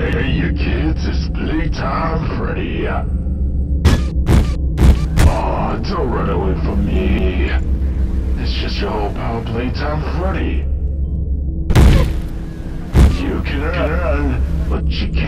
Hey, you kids, it's playtime Freddy. Aw, don't run away from me. It's just your old pal Playtime Freddy. You can run, but you can't.